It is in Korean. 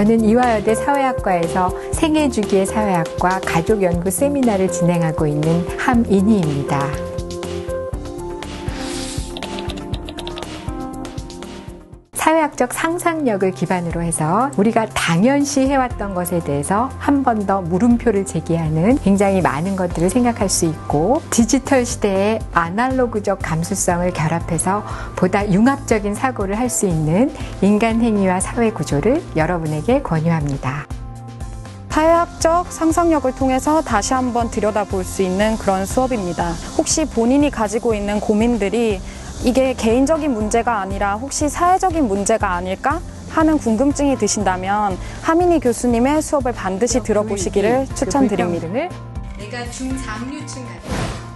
저는 이화여대 사회학과에서 생애 주기의 사회학과 가족 연구 세미나를 진행하고 있는 함인희입니다. 사회학적 상상력을 기반으로 해서 우리가 당연시 해왔던 것에 대해서 한 번 더 물음표를 제기하는 굉장히 많은 것들을 생각할 수 있고 디지털 시대의 아날로그적 감수성을 결합해서 보다 융합적인 사고를 할 수 있는 인간 행위와 사회 구조를 여러분에게 권유합니다. 사회학적 상상력을 통해서 다시 한번 들여다볼 수 있는 그런 수업입니다. 혹시 본인이 가지고 있는 고민들이 이게 개인적인 문제가 아니라 혹시 사회적인 문제가 아닐까? 하는 궁금증이 드신다면 하민희 교수님의 수업을 반드시 들어보시기를 추천드립니다. 내가 중장류층 같은